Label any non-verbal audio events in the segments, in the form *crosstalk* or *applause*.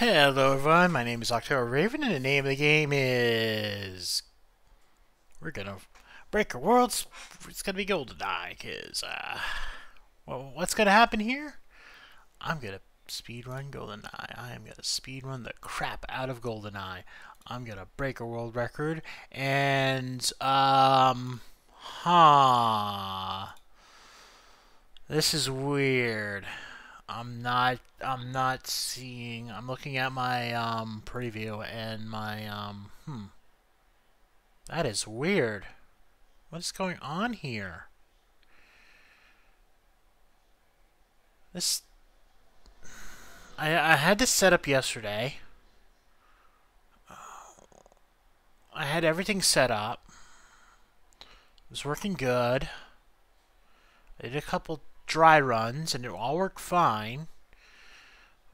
Hello everyone, my name is October Raven and the name of the game is... We're gonna break a world, it's gonna be GoldenEye, cause, uh... Well, what's gonna happen here? I'm gonna speedrun GoldenEye. I am gonna speedrun the crap out of GoldenEye. I'm gonna break a world record, and, um... Huh... This is weird. I'm not I'm not seeing I'm looking at my um preview and my um hmm. That is weird. What's going on here? This I I had this set up yesterday. I had everything set up. It was working good. I did a couple dry runs and it all worked fine.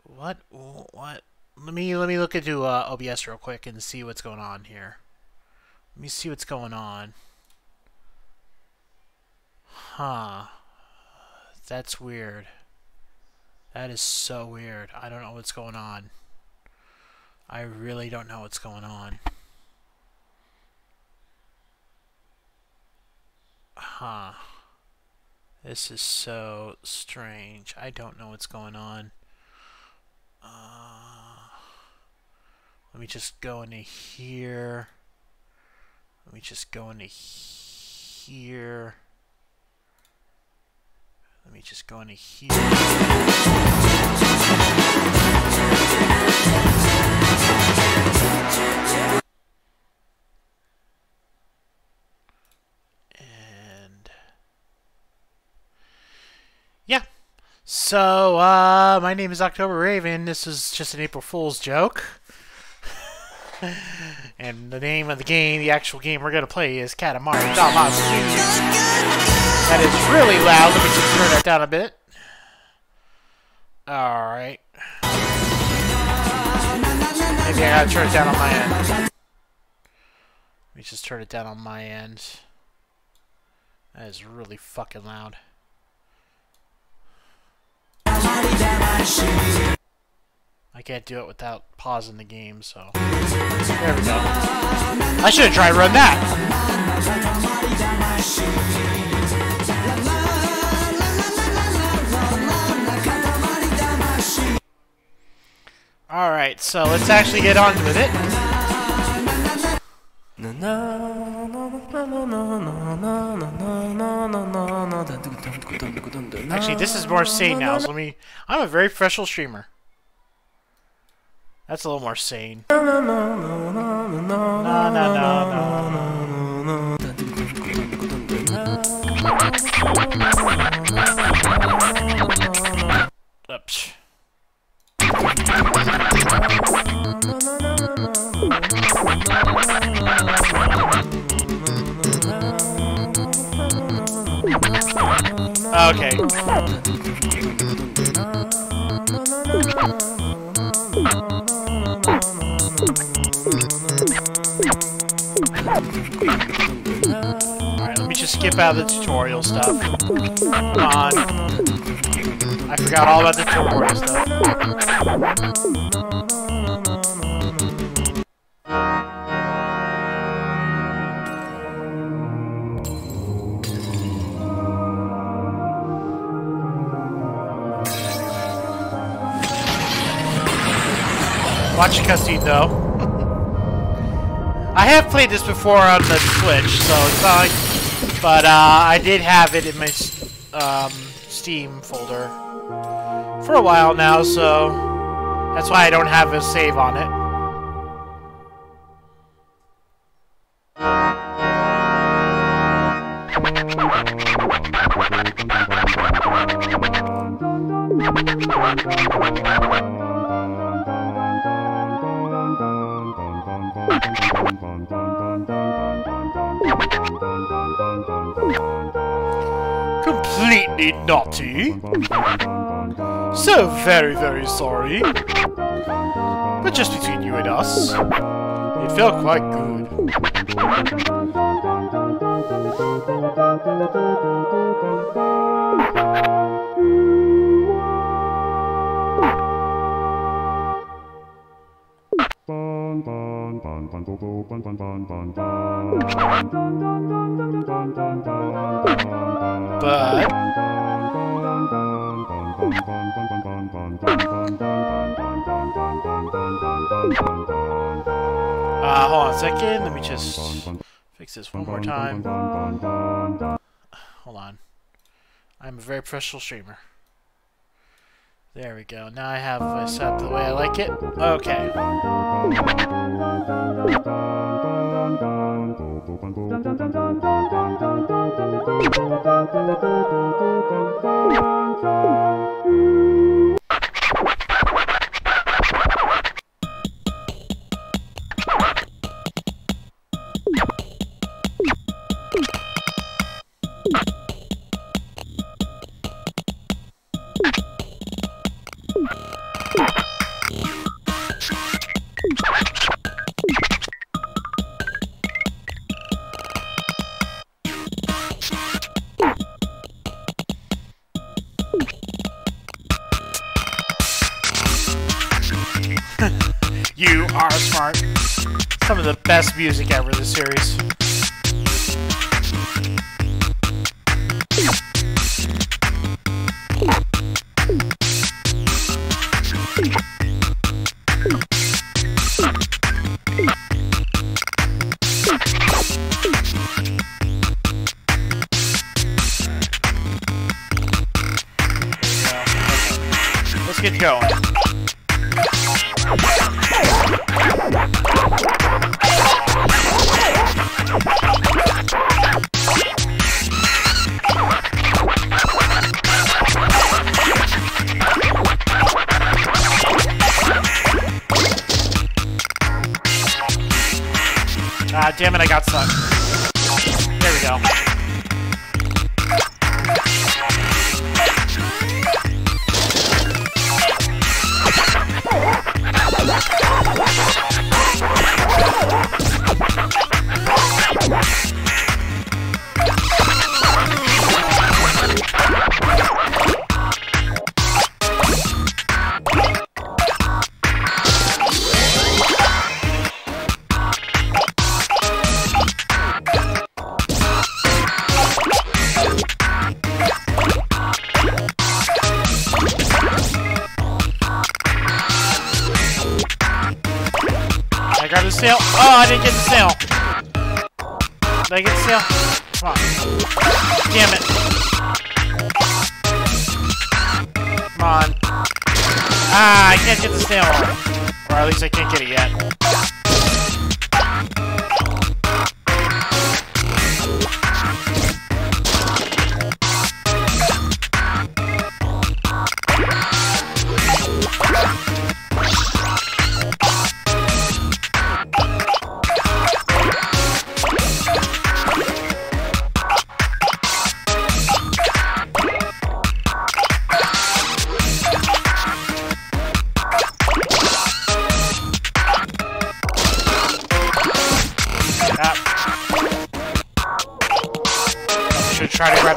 What? What? Let me let me look into uh, OBS real quick and see what's going on here. Let me see what's going on. Huh. That's weird. That is so weird. I don't know what's going on. I really don't know what's going on. Huh. This is so strange. I don't know what's going on. Uh, let me just go into here. Let me just go into here. Let me just go into here. So, uh, my name is October Raven. This is just an April Fool's joke. *laughs* and the name of the game, the actual game we're going to play is Katamari Damacy. That is really loud. Let me just turn that down a bit. Alright. Maybe I gotta turn it down on my end. Let me just turn it down on my end. That is really fucking loud. I can't do it without pausing the game, so... There we go. I should have tried run that! Alright, so let's actually get on with it. Actually, this is more sane now, so let me... I'm a very professional streamer. That's a little more sane. Oops. Okay. Alright, let me just skip out of the tutorial stuff. Come on. I forgot all about the tutorial stuff. Watch the cutscene though. I have played this before on the Switch, so it's not like... But uh, I did have it in my um, Steam folder for a while now, so that's why I don't have a save on it. Naughty. So very, very sorry. But just between you and us, it felt quite good. Uh, hold on second. Let me just fix this one more time. Hold on. I'm a very professional streamer. There we go. Now I have it set up the way I like it. Okay. *laughs* best music ever the series. Let's get going. Ah, damn it, I got stuck. There we go.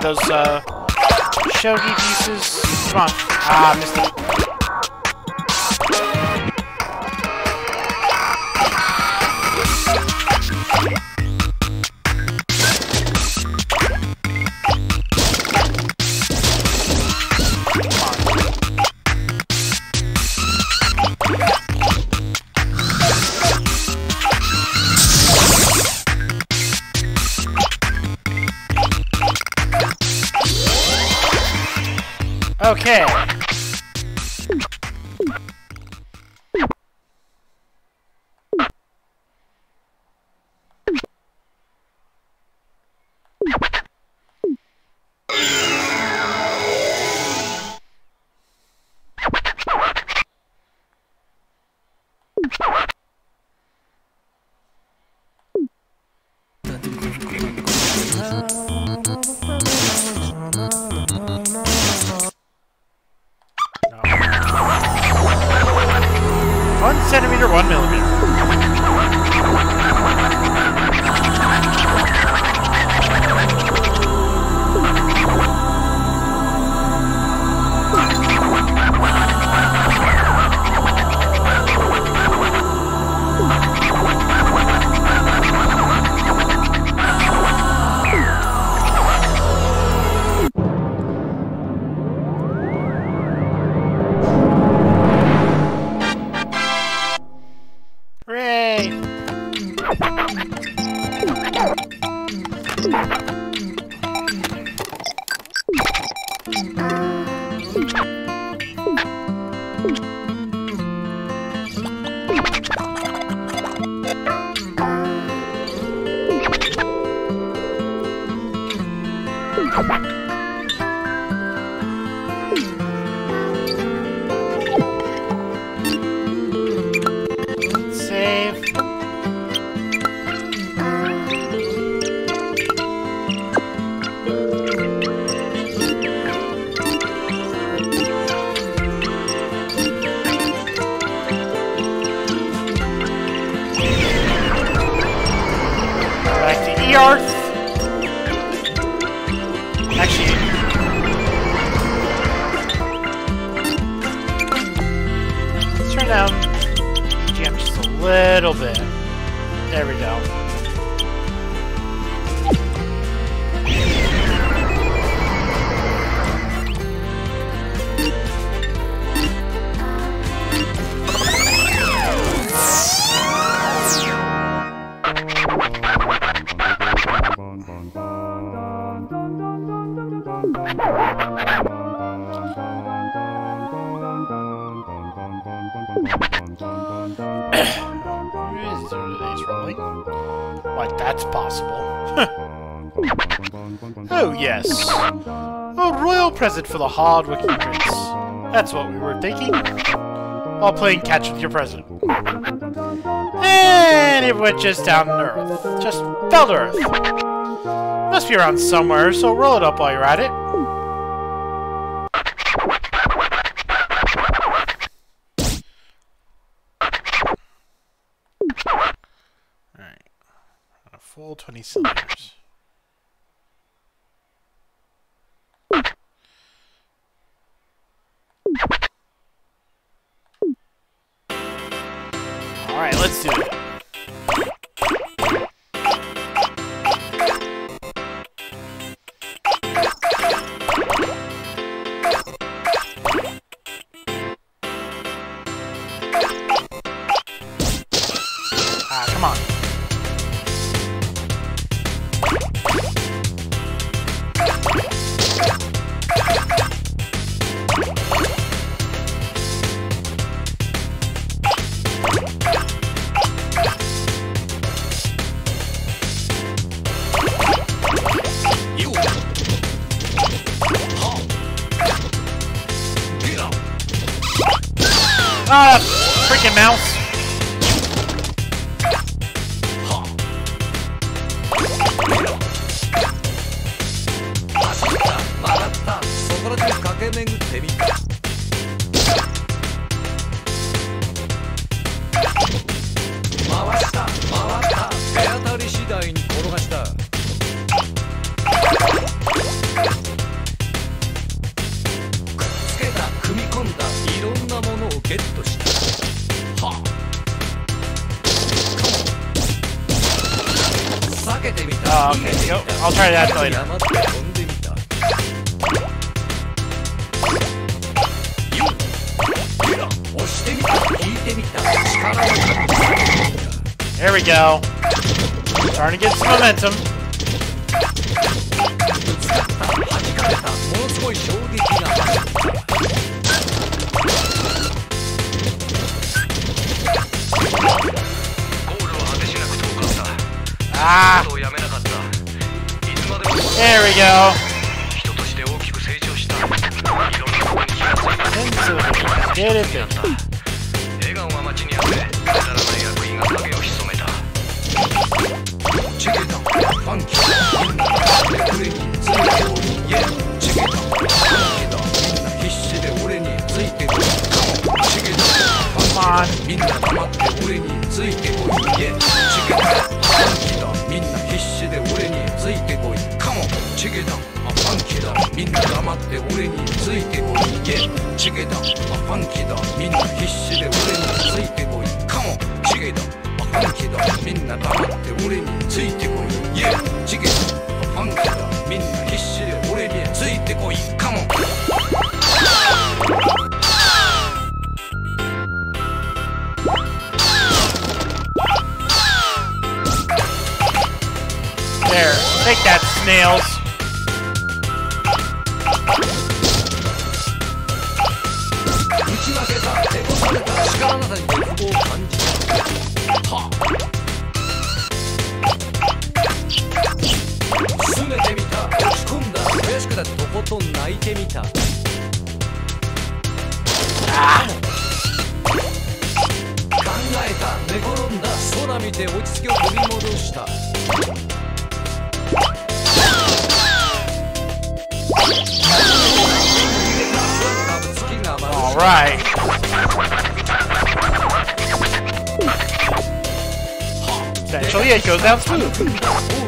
Those uh, shogi pieces. Come on. Ah, missed it. Okay. for the hardworking prince. That's what we were thinking. While playing catch with your president. And it went just down to earth. Just fell to earth. Must be around somewhere, so roll it up while you're at it. 足で俺についてこい。カモチゲだあファンキだ。みんな黙って俺についてこい。チゲあファンキだ。みんな必死で俺についてこい。カモチゲあファンキだ。みんな黙って俺についてこい。チゲあファンキだ。みんな必死で俺についてこい。カモ There, take that, snails! ああ考えた寝転んだ空見て落ち着きを取戻した。がま Alright. Eventually it goes down smooth.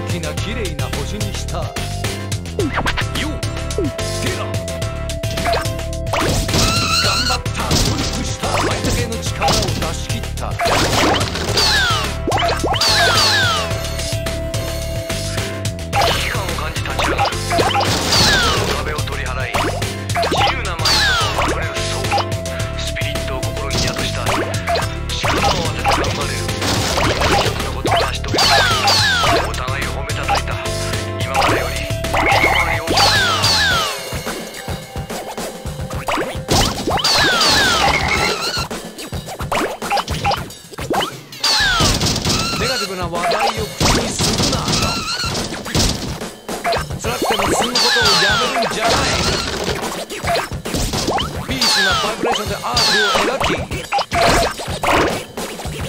アースを描き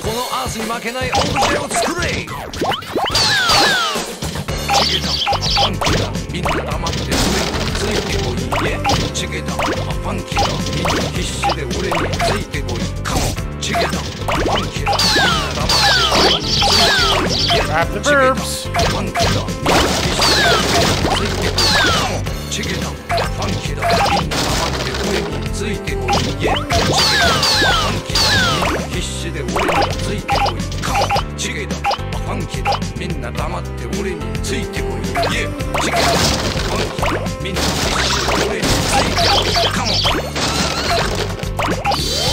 このアースに負けないオブジェを作れチゲだファンキーだみんな黙ってついてこいイェチゲだファンキーだみんな必死で俺についてこいカモチゲだファンキーだみんな黙ってついてこいイェ Grab the verbs. ファンキーだみんな必死で俺についてこいカモチゲだファンキーだ。みんな黙って俺についてこい。イエチゲだファンキーだみんな。必死で俺についてこい。カモチゲだファンキーだ。みんな黙って俺についてこい。イエチゲだファンキーだ。みんな必死で俺についてこい。カモン「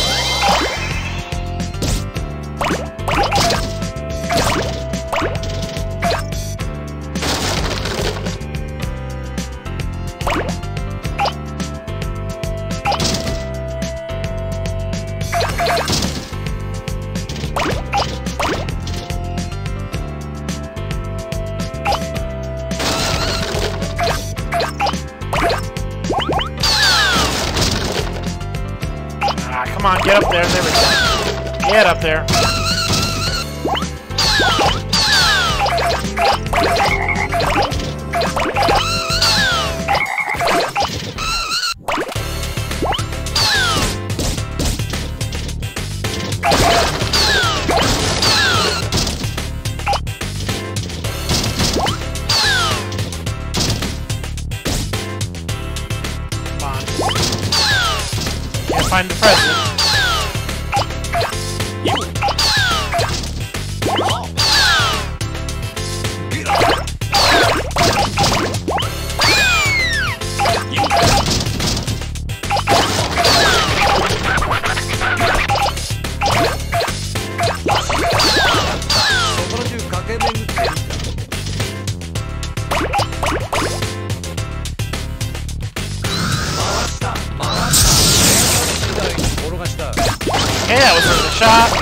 get up there. There we go. Get up there. Shot.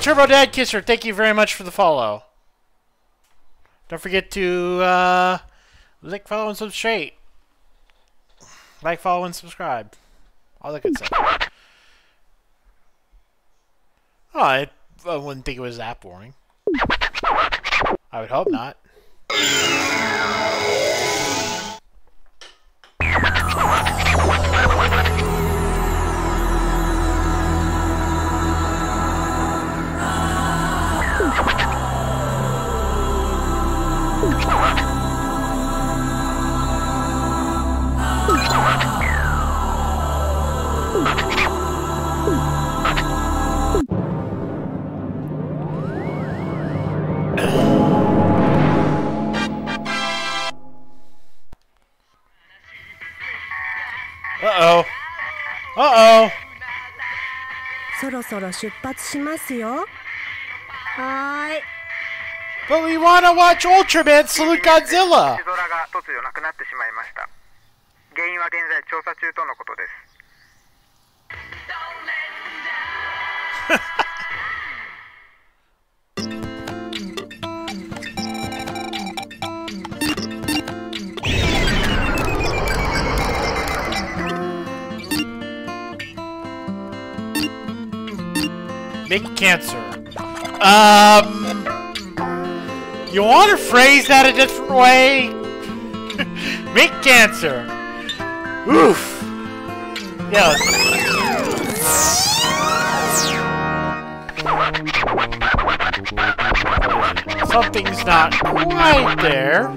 Turbo Dad Kisser, thank you very much for the follow. Don't forget to uh, like, follow, and subscribe. Like, follow, and subscribe. All that good stuff. Oh, I, I wouldn't think it was that boring. I would hope not. Uh-oh. そろそろ出発しますよ。はーい。But we wanna watch Ultraman salute Godzilla! が突如なくなってしまいました。原因は現在調査中とのことです。*laughs* Make cancer. Um. You want to phrase that a different way? *laughs* Make cancer. Oof. Yeah. Something's not quite there.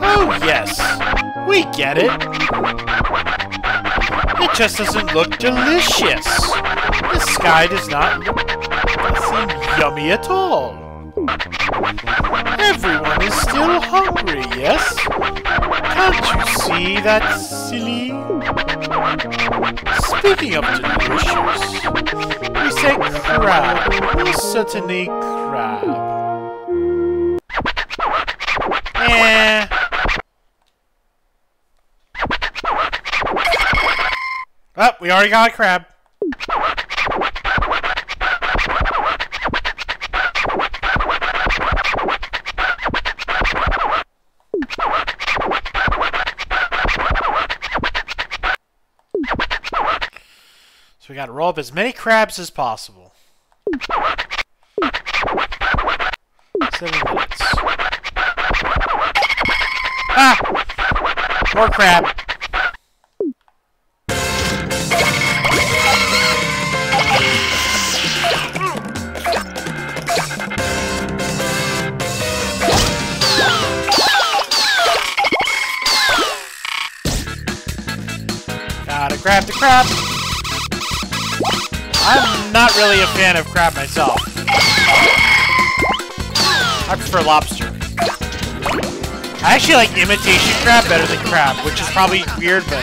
Oh, yes. We get it. It just doesn't look delicious. The sky does not seem yummy at all. Everyone is still hungry, yes? Can't you see that silly? Speaking of delicious, we say crab. Certainly crab. Eh. Oh, we already got a crab. Gotta roll up as many crabs as possible. Seven minutes. Ah! More crab. Really a fan of crab myself. I prefer lobster. I actually like imitation crab better than crab, which is probably weird, but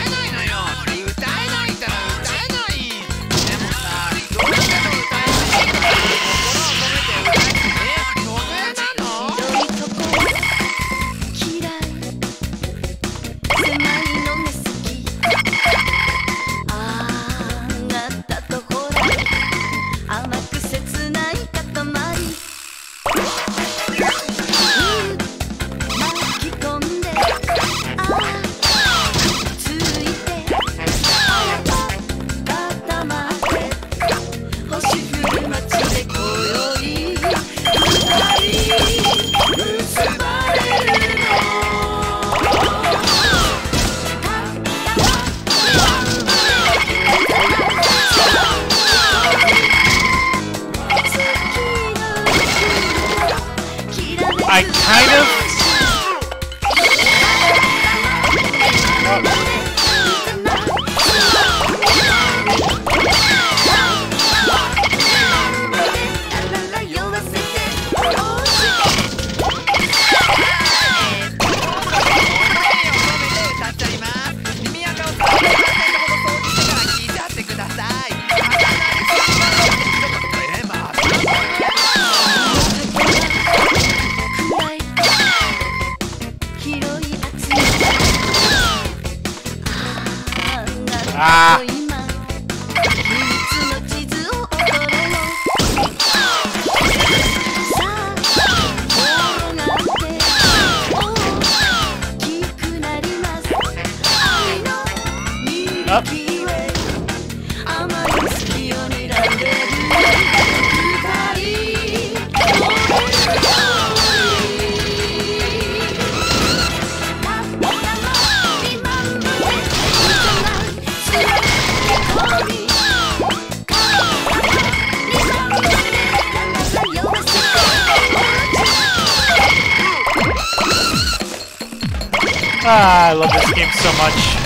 Ah, I love this game so much.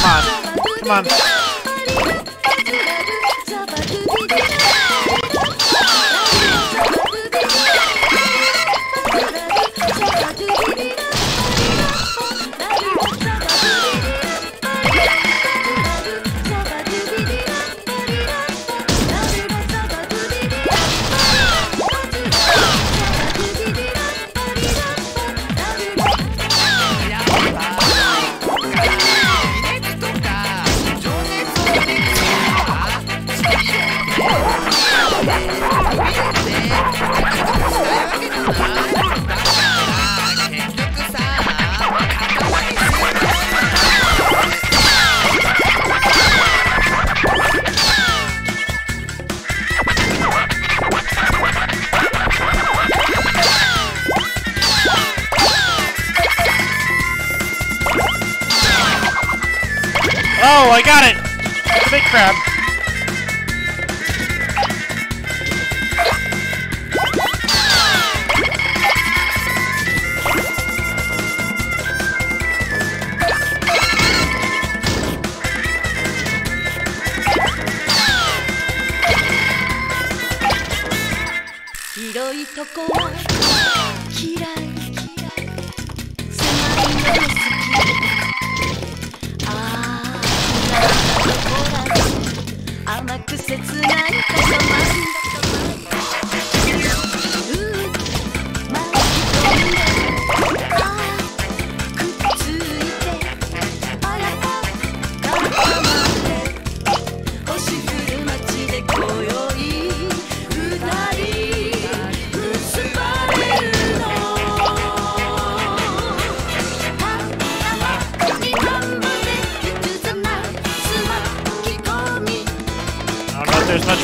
Come on. Come on. I got it! It's a big crab.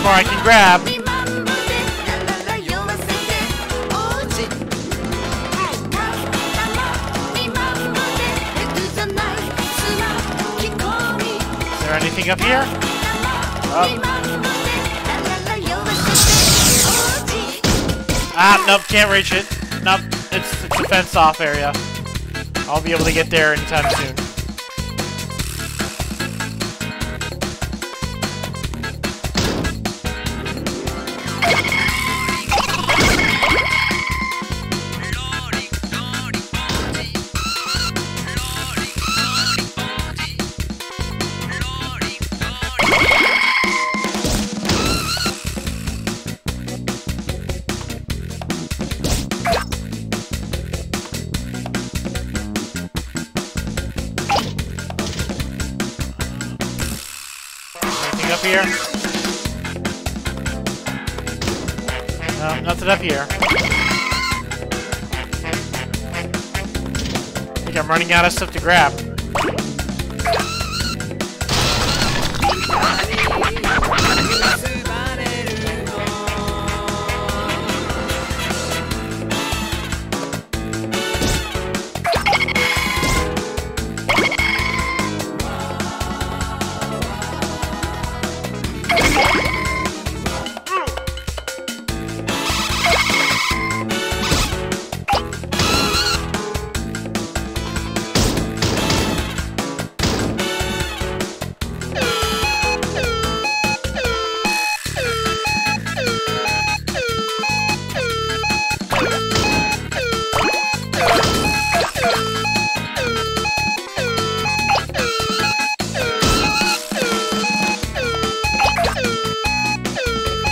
much more I can grab. Is there anything up here? Oh. Ah, nope, can't reach it. Nope, it's, it's a fence off area. I'll be able to get there anytime soon. Running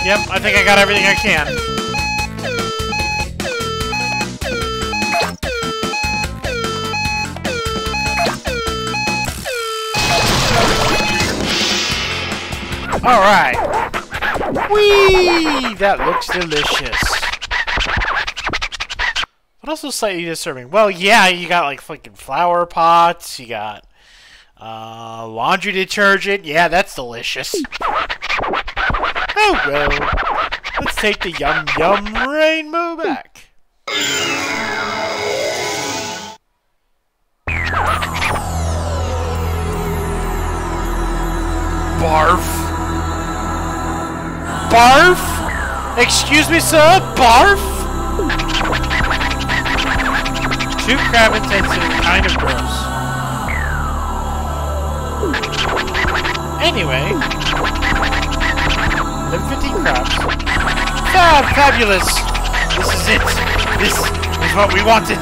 Yep, I think I got everything I can. Alright. Whee! That looks delicious. What else was slightly disturbing? Well, yeah, you got like fucking flower pots, you got uh, laundry detergent. Yeah, that's delicious. Oh well. Let's take the yum yum rainbow back. Barf. Barf? Excuse me, sir? Barf? Two crab intensity, kind of gross. Anyway, them 15 crabs. Fab! Ah, fabulous! This is it! This is what we wanted!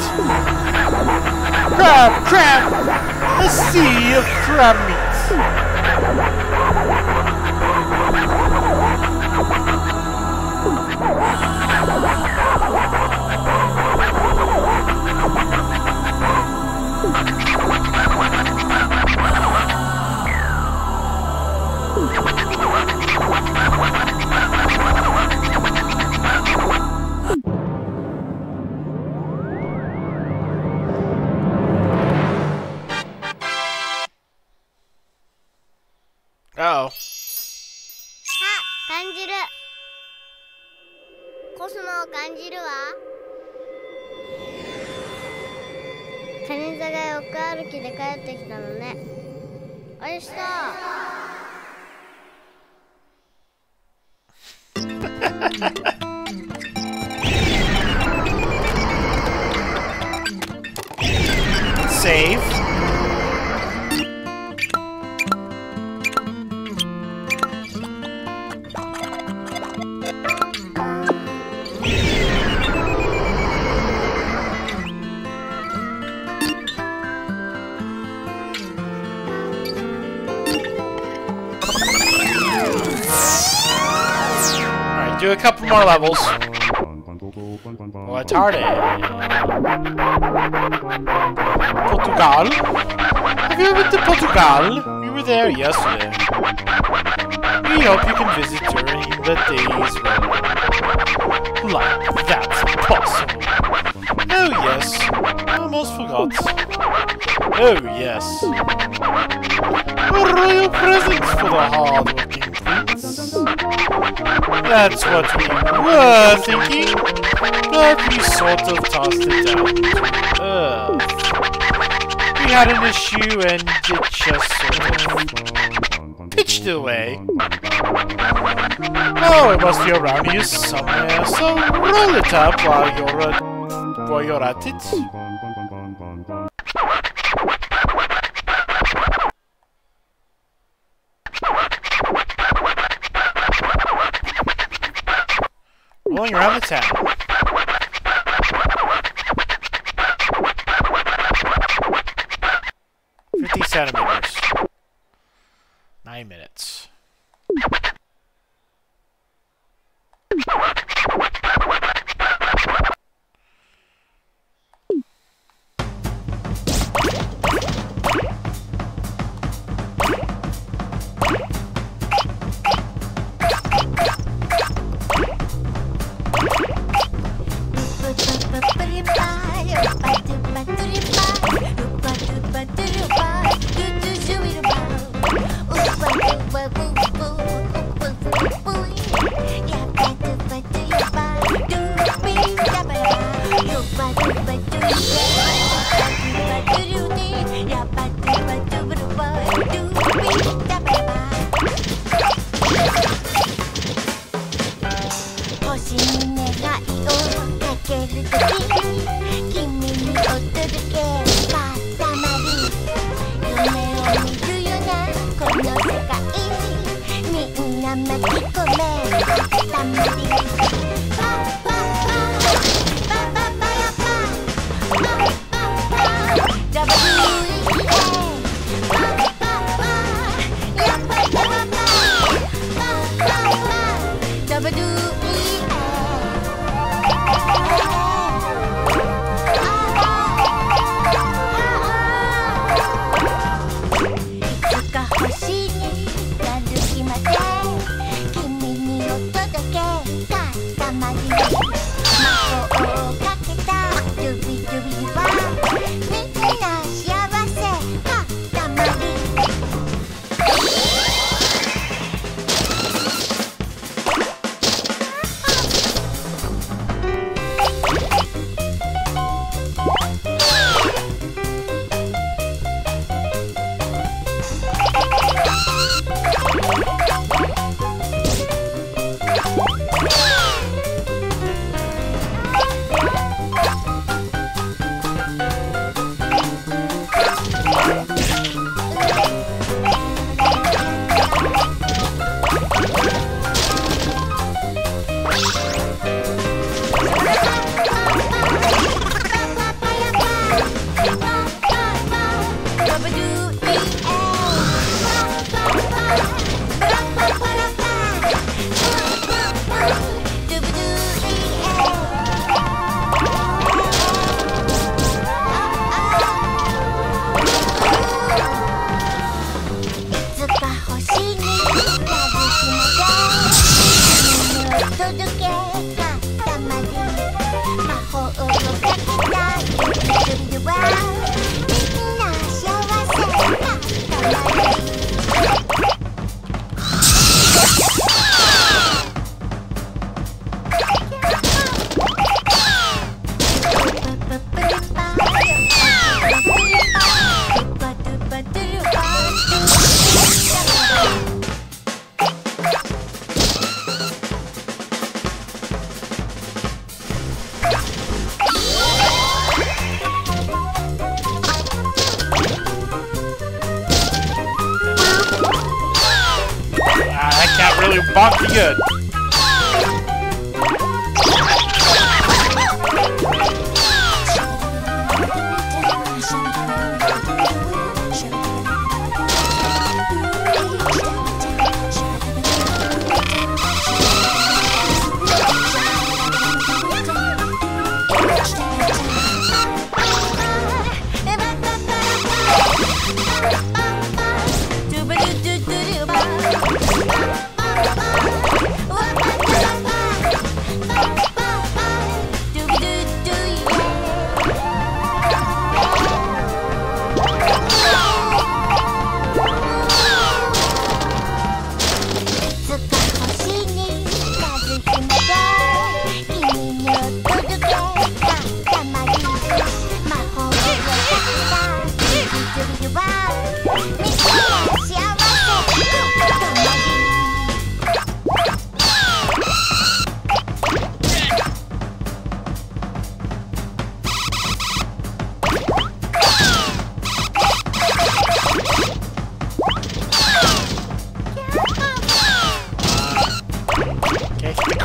Crab! Crab! A sea of crab meat! Save. Alright, do a couple more levels. What's hard? Eh? Portugal? Have you ever been to Portugal? We were there yesterday. We hope you can visit during the days when... Like, that's possible. Oh yes, I almost forgot. Oh yes. Royal presents for the hard-working prince. That's what we were thinking, but we sort of tossed it. We had an issue and it just sort of pitched away. Oh, it must be around here somewhere, so roll it up while you're at, while you're at it.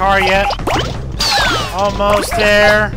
Car yet. Almost there.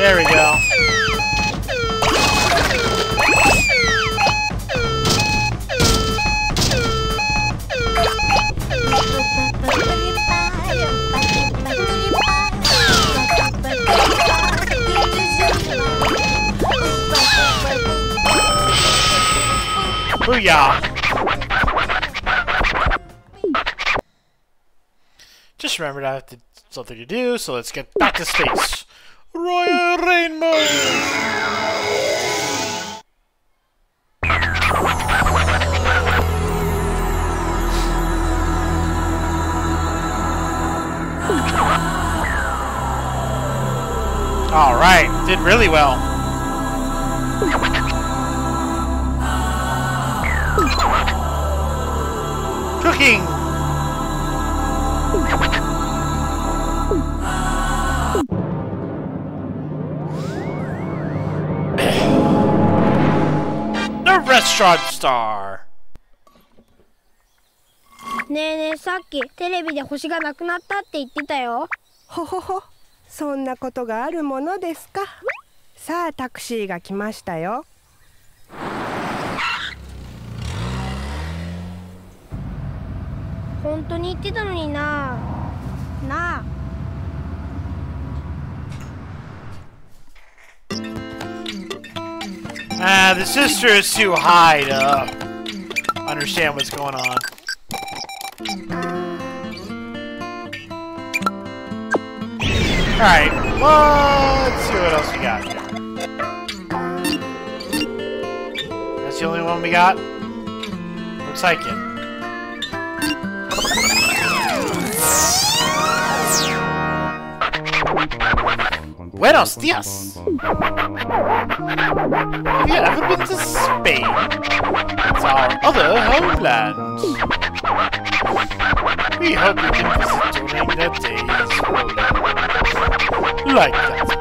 There we go. Booyah! Just remembered I have to, something to do, so let's get back to space. Royal Rainbow! Alright, did really well. Cooking! Restaurant star. ねえねえさっきテレビで星がなくなったって言ってたよ。ほほほ。そんなことがあるものですか。さあタクシーが来ましたよ。本当に言ってたのにな。なあ Ah, the sister is too high to understand what's going on. Alright, let's see what else we got here. That's the only one we got? Looks like it. Buenos dias! Have you ever been to Spain? It's our other homeland. We hope you can visit during the days like that's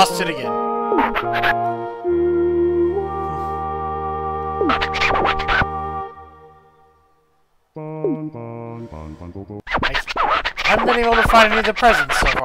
lost it again. I haven't been able to find any of the presents so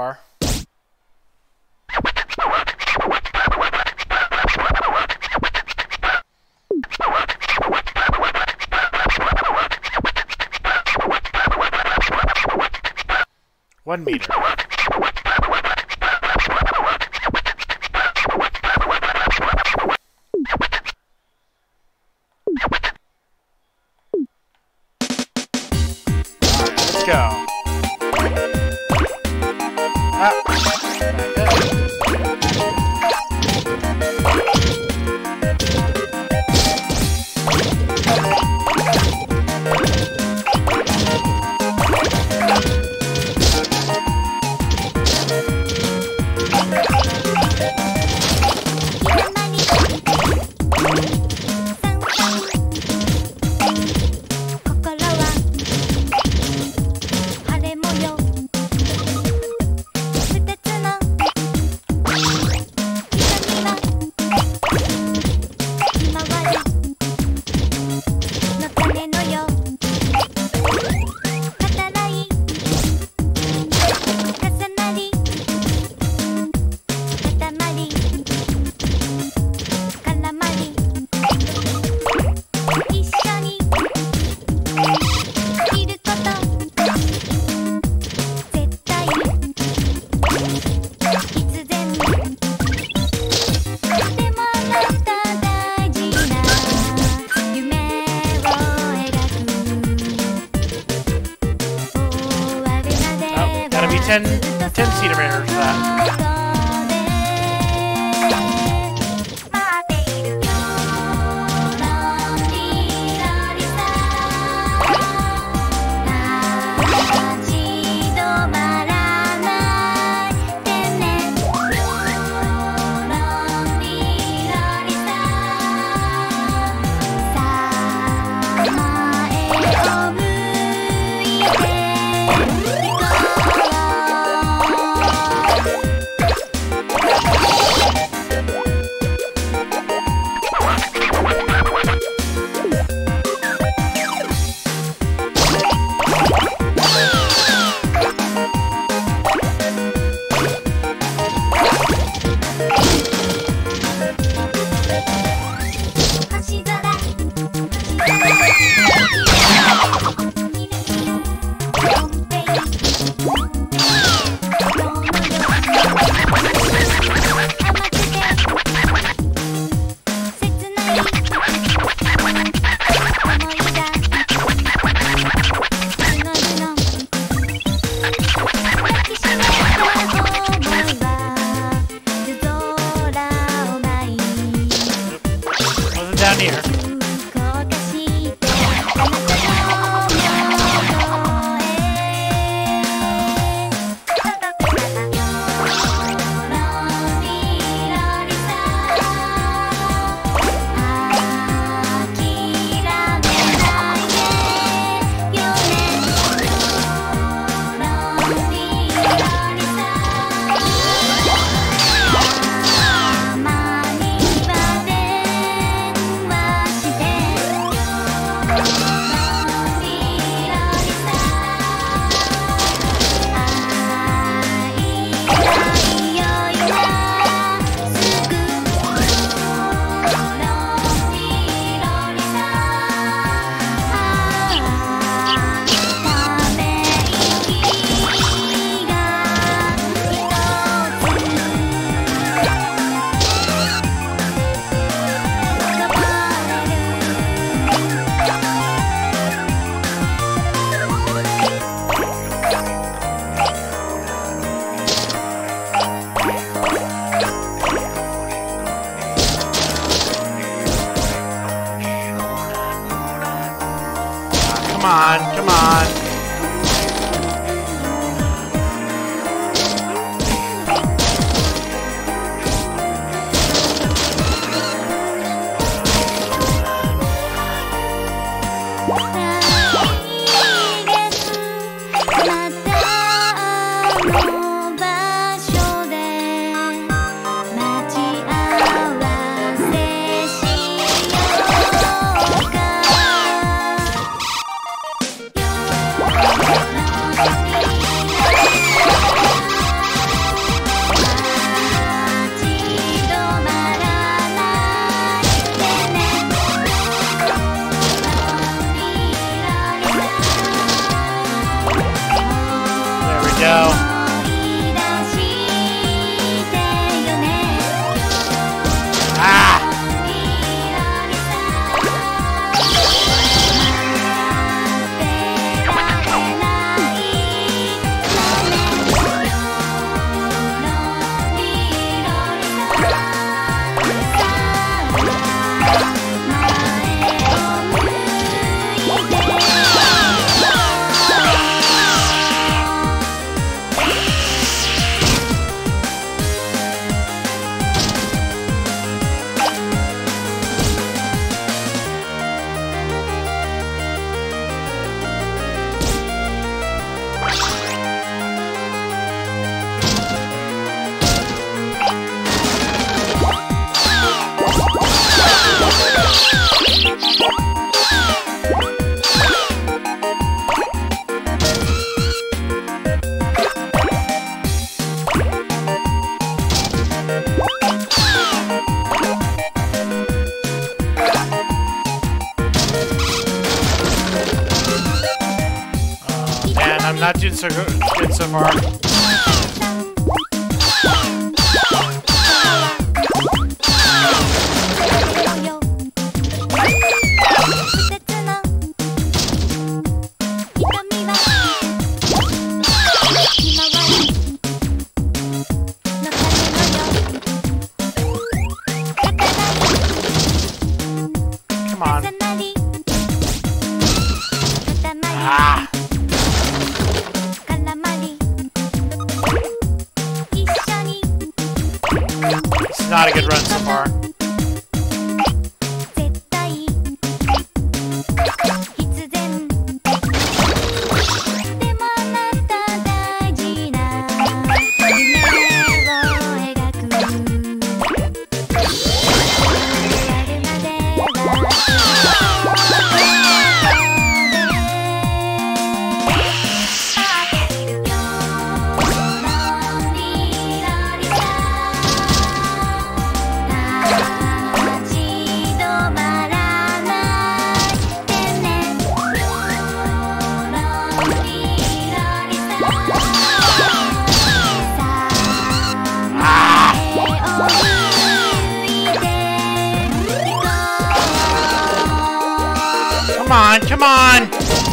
on, come on!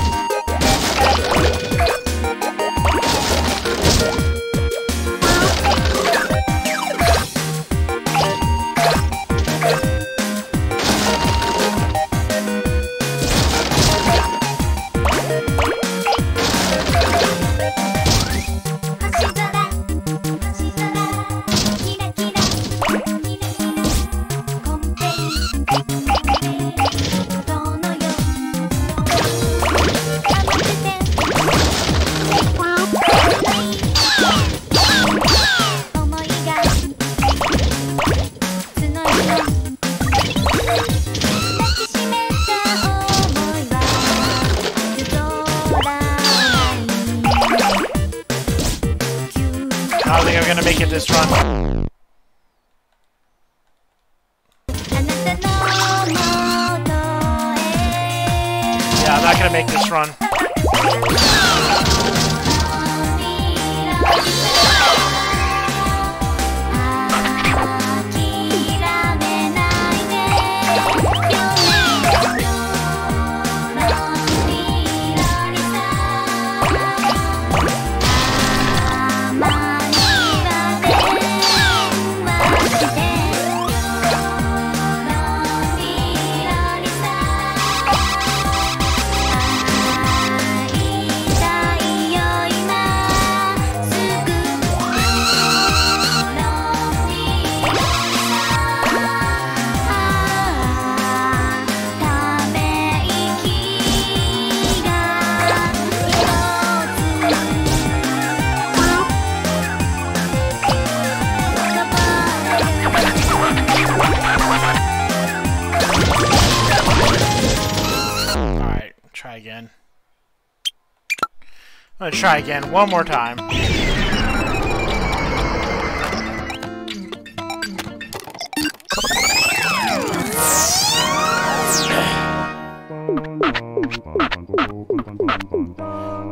again one more time.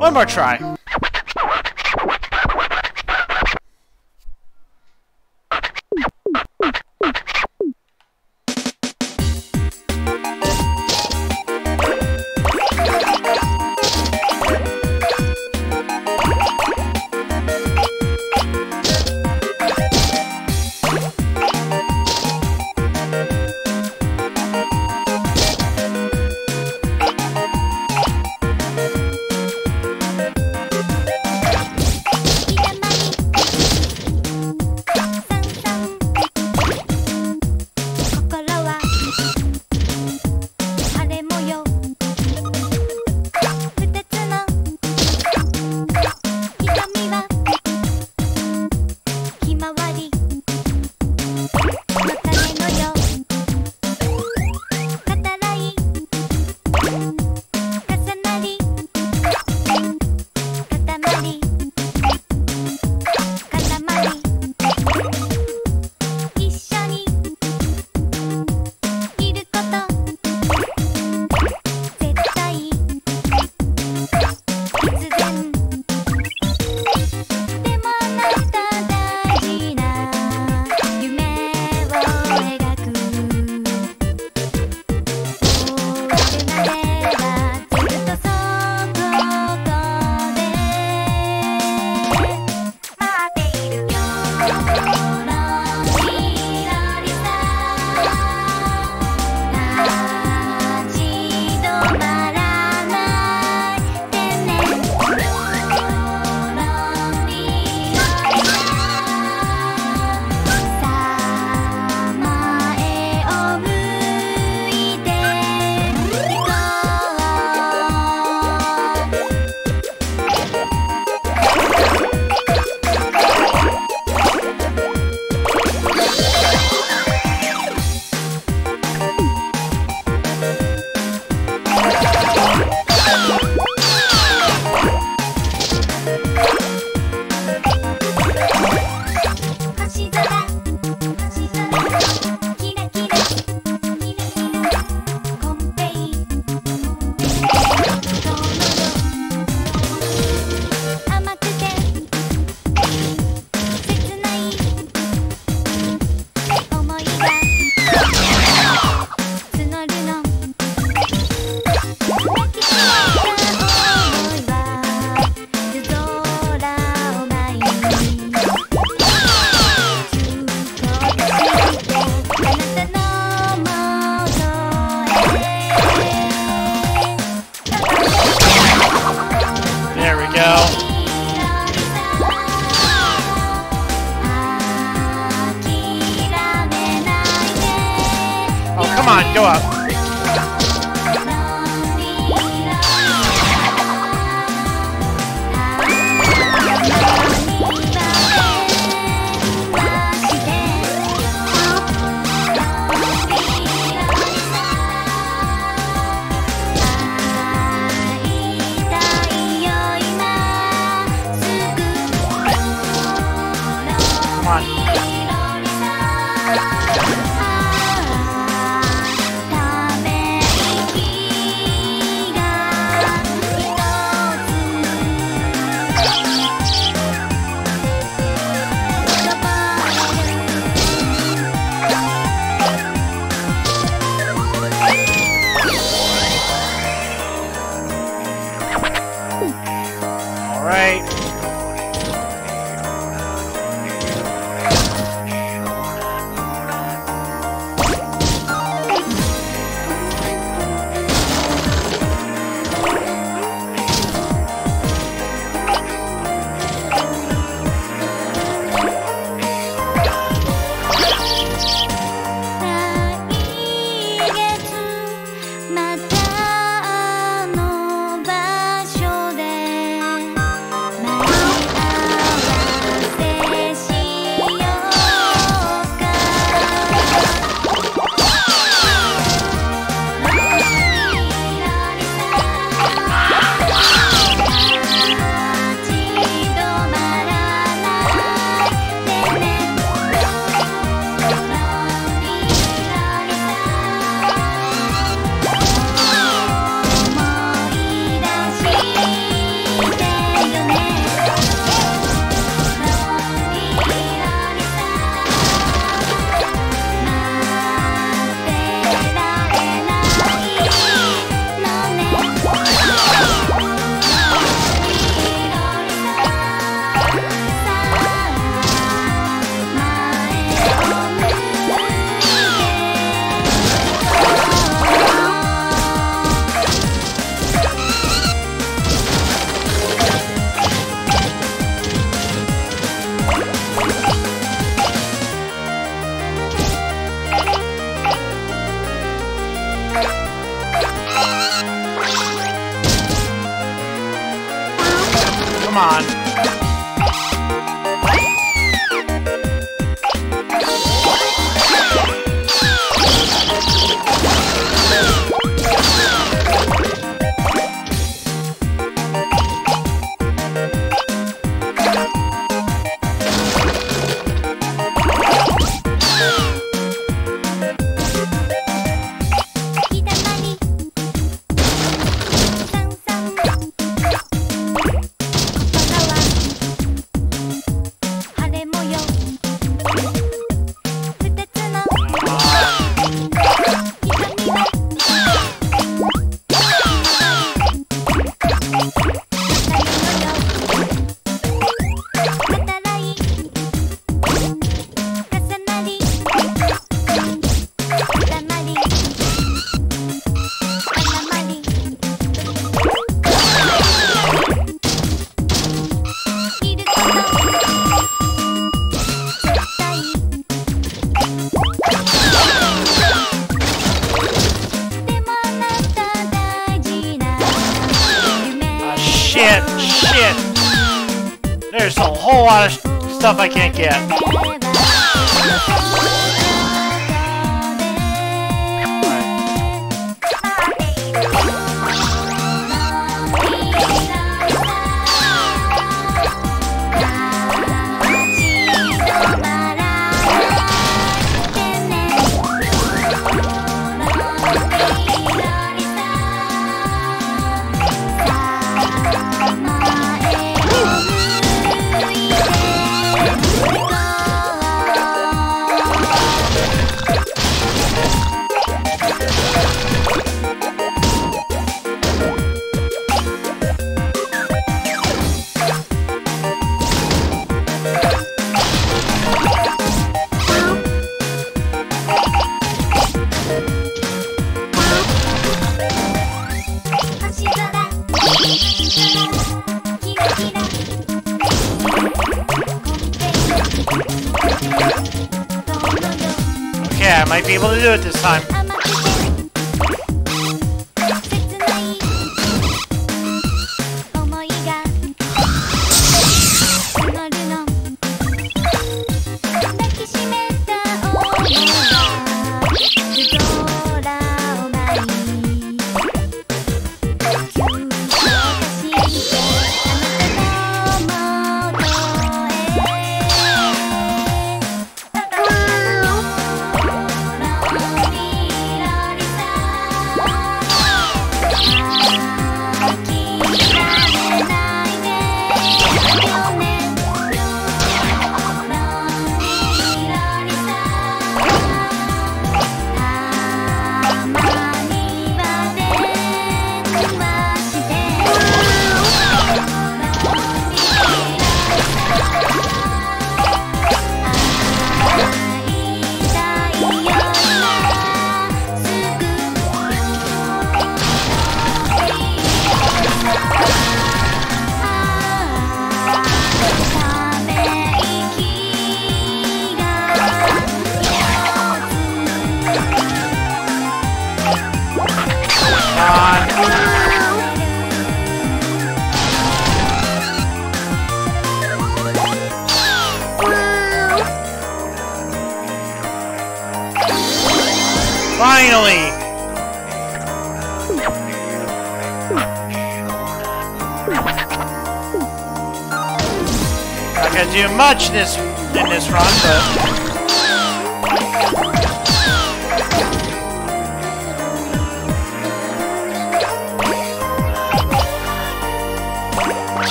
One more try.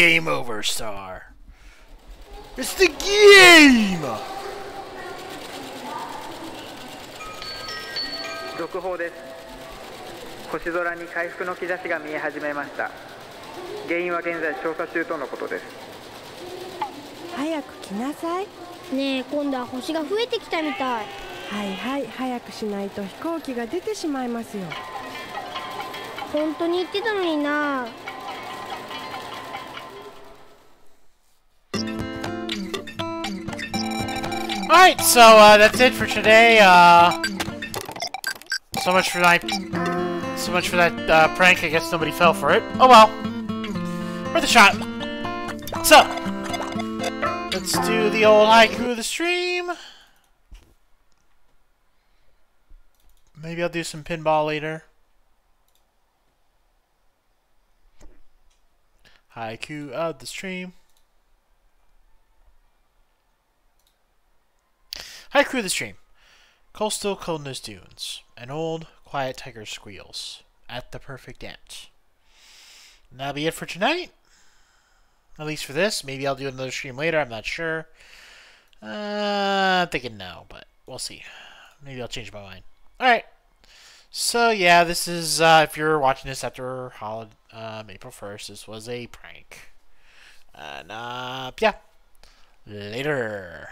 Game over star. It's the game! 続報です。星空に回復の兆しが見え始めました。原因は現在調査中とのことです。早く来なさい。ねえ今度は星が増えてきたみたい。はいはい早くしないと飛行機が出てしまいますよ本当に言ってたのにな Alright, so uh, that's it for today. Uh, so much for that. So much for that uh, prank. I guess nobody fell for it. Oh well. Worth a shot. So, let's do the old haiku of the stream. Maybe I'll do some pinball later. Haiku of the stream. Haiku of the stream. Coastal coldness dunes. An old, quiet tiger squeals. At the perfect end. And that'll be it for tonight. At least for this. Maybe I'll do another stream later. I'm not sure. Uh, I'm thinking no, but we'll see. Maybe I'll change my mind. Alright. So, yeah, this is, uh, if you're watching this after holiday, um, April 1st, this was a prank. And, uh, yeah. Later.